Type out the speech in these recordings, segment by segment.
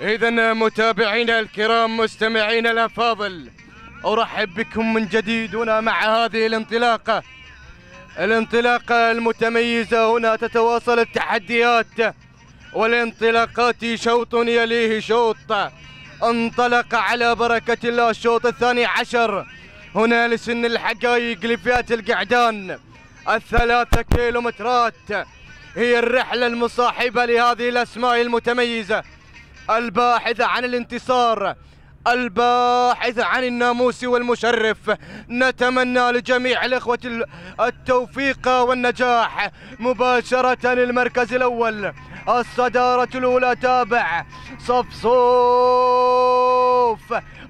إذا متابعينا الكرام مستمعينا الأفاضل أرحب بكم من جديد هنا مع هذه الانطلاقة. الانطلاقة المتميزة هنا تتواصل التحديات والانطلاقات شوط يليه شوط. انطلق على بركة الله الشوط الثاني عشر. هنا لسن الحقائق لفئة القعدان. الثلاثة كيلومترات. هي الرحلة المصاحبة لهذه الأسماء المتميزة. الباحثة عن الانتصار الباحث عن الناموس والمشرف. نتمنى لجميع الإخوة التوفيق والنجاح مباشرة المركز الأول. الصدارة الأولى تابع. صفصوف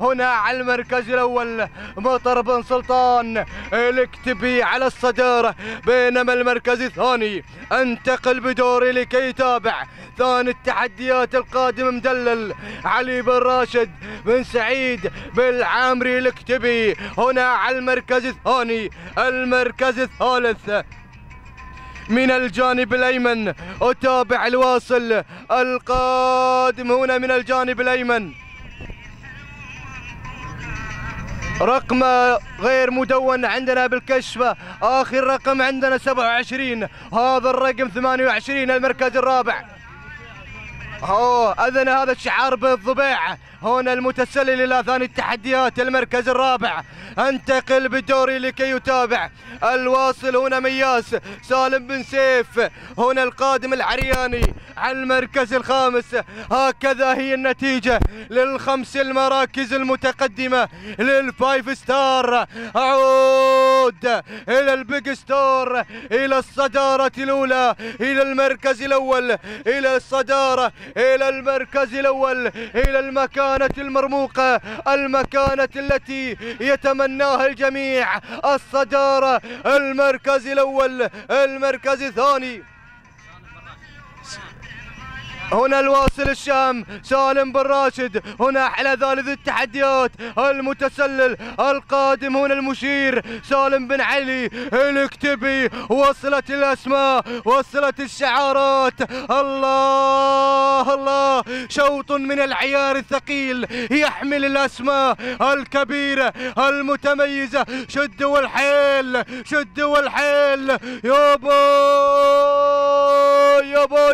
هنا على المركز الأول. مطر بن سلطان. الاكتبي على الصدارة. بينما المركز الثاني. انتقل بدوري لكي يتابع. ثاني التحديات القادم مدلل. علي بن راشد بن سعيد بالعامري الاكتبي. هنا على المركز الثاني. المركز الثالث. من الجانب الأيمن أتابع الواصل القادم هنا من الجانب الأيمن. رقم غير مدون عندنا بالكشف آخر رقم عندنا 27 هذا الرقم 28 المركز الرابع. أوه أذن هذا الشعار بالضبيعه هنا المتسلل إلى ثاني التحديات المركز الرابع. انتقل بدوري لكي يتابع. الواصل هنا مياس سالم بن سيف. هنا القادم العرياني على المركز الخامس. هكذا هي النتيجة للخمس المراكز المتقدمة لل five star. أعود إلى ال big store إلى الصدارة الأولى إلى المركز الأول إلى الصدارة إلى المركز الأول إلى المكانة المرموقة المكانة التي يتمناها الجميع. الصدارة المركز الأول المركز الثاني. هنا الواصل الشام سالم بن راشد. هنا على ثالث التحديات. المتسلل القادم هنا المشير. سالم بن علي الاكتبي. وصلت الأسماء وصلت الشعارات. الله الله. شوط من العيار الثقيل يحمل الأسماء الكبيرة المتميزة. شدوا الحيل شدوا الحيل يا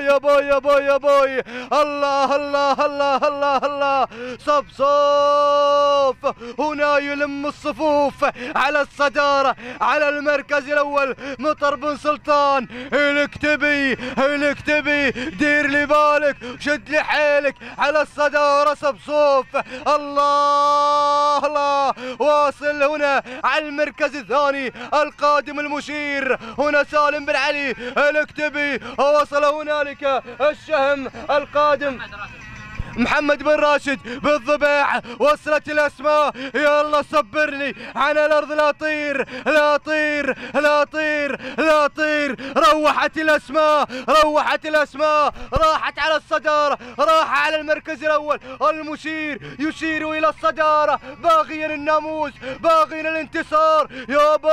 يا باي يا باي يا باي. الله الله الله الله الله صف صف. هنا يلم الصفوف على الصدارة على المركز الأول. مطر بن سلطان. الاكتبي الاكتبي دير لي بالك شد لي حيلك على الصدارة صف صف. الله الله. واصل هنا على المركز الثاني. القادم المشير. هنا سالم بن علي. الاكتبي وصل هنالك الشهم القادم. محمد بن راشد بالضبيع وصلت الأسماء. يلا صبرني على الأرض لا طير لا طير لا طير لا طير. روحت الأسماء روحت الأسماء. راحت على الصدارة راح على المركز الأول. المشير يشير إلى الصدارة. باغيا الناموس باغيا الانتصار. يا باي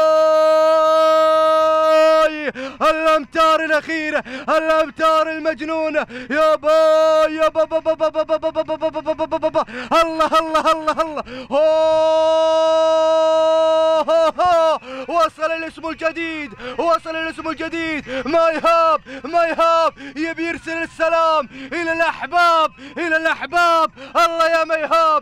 الامتار الاخيره الامتار المجنونه يا باي يا بابا بابا بابا بابا بابا بابا بابا بابا الله الله الله الله أوه. وصل الاسم الجديد وصل الاسم الجديد ما يهاب ما يهاب يبي يرسل السلام إلى الاحباب إلى الاحباب الله يا ما يهاب ما يهاب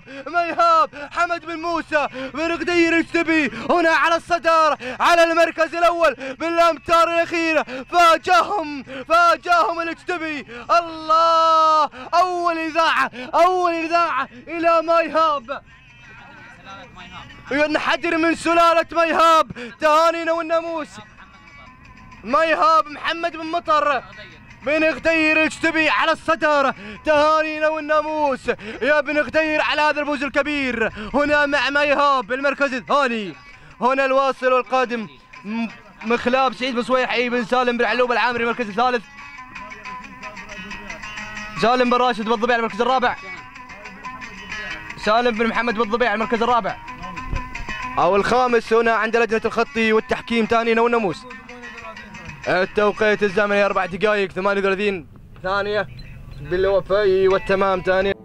حمد بن موسى بن غدير السبي. هنا على الصدارة على المركز الأول بالأمتار الاخيرة فاجأهم فاجأهم الأجتبي. الله! أول إذاعة أول إذاعة إلى ميهاب ينحدر من سلالة ميهاب تهانينا والناموس. ميهاب محمد بن مطر. بن غدير اجتبي على الصدارة تهانينا والناموس يا بن غدير على هذا الفوز الكبير. هنا مع ميهاب المركز الثاني. هنا الواصل والقادم مخلاب سعيد بن صويحي بن سالم بن علوب العامري المركز الثالث. سالم بن راشد بالضبيع المركز الرابع. سالم بن محمد بالضبيع المركز الرابع. أو الخامس هنا عند لجنة الخطي والتحكيم. تانينا والناموس التوقيت الزمني أربع دقائق 38 ثانية بالوفاء والتمام ثانية.